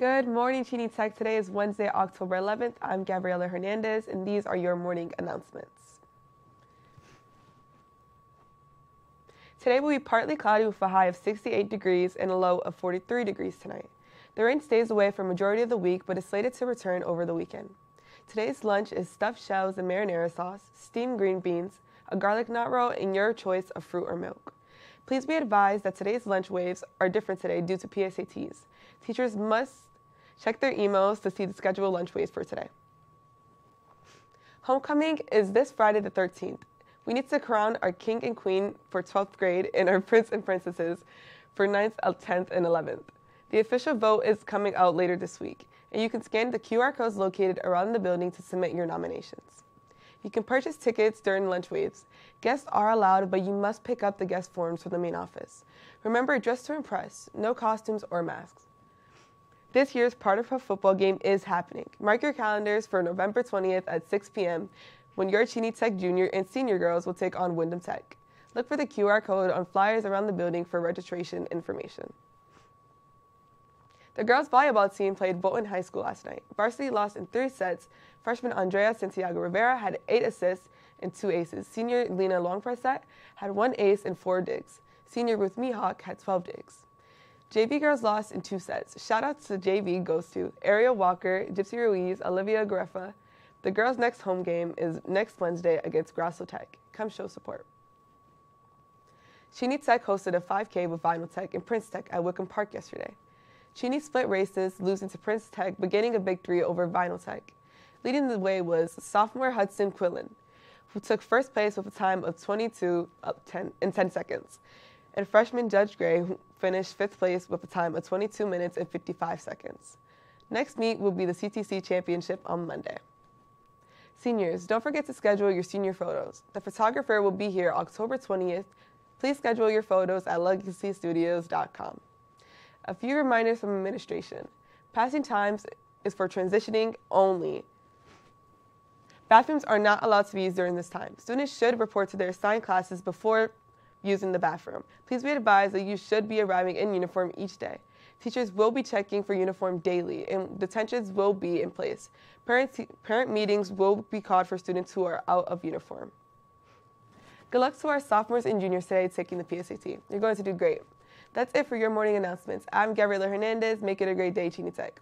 Good morning, Cheney Tech. Today is Wednesday, October 11th. I'm Gabriela Hernandez, and these are your morning announcements. Today will be partly cloudy with a high of 68 degrees and a low of 43 degrees tonight. The rain stays away for majority of the week, but is slated to return over the weekend. Today's lunch is stuffed shells and marinara sauce, steamed green beans, a garlic nut roll, and your choice of fruit or milk. Please be advised that today's lunch waves are different today due to PSATs. Teachers must Check their emails to see the scheduled lunchways for today. Homecoming is this Friday the 13th. We need to crown our king and queen for 12th grade and our prince and princesses for 9th, 10th, and 11th. The official vote is coming out later this week, and you can scan the QR codes located around the building to submit your nominations. You can purchase tickets during lunch waves. Guests are allowed, but you must pick up the guest forms from the main office. Remember, dress to impress, no costumes or masks. This year's powder puff football game is happening. Mark your calendars for November 20th at 6 p.m. when your Cheney Tech junior and senior girls will take on Windham Tech. Look for the QR code on flyers around the building for registration information. The girls volleyball team played Bolton High School last night. Varsity lost in three sets. Freshman Andrea Santiago Rivera had eight assists and two aces. Senior Lena Longprset had one ace and four digs. Senior Ruth Mihawk had 12 digs. JV girls lost in two sets. Shout out to JV goes to Ariel Walker, Gypsy Ruiz, Olivia Greffa. The girls' next home game is next Wednesday against Grasso Tech. Come show support. Cheney Tech hosted a 5K with Vinal Tech and Prince Tech at Wickham Park yesterday. Cheney split races, losing to Prince Tech, but getting a victory over Vinal Tech. Leading the way was sophomore Hudson Quillen, who took first place with a time of 22 up 10 in 10 seconds, and freshman Judge Gray, finished fifth place with a time of 22 minutes and 55 seconds. Next meet will be the CTC Championship on Monday. Seniors, don't forget to schedule your senior photos. The photographer will be here October 20th. Please schedule your photos at legacystudios.com. A few reminders from administration. Passing times is for transitioning only. Bathrooms are not allowed to be used during this time. Students should report to their assigned classes before using the bathroom. Please be advised that you should be arriving in uniform each day. Teachers will be checking for uniform daily, and detentions will be in place. Parent, parent meetings will be called for students who are out of uniform. Good luck to our sophomores and juniors today taking the PSAT. You're going to do great. That's it for your morning announcements. I'm Gabriela Hernandez. Make it a great day, Cheney Tech.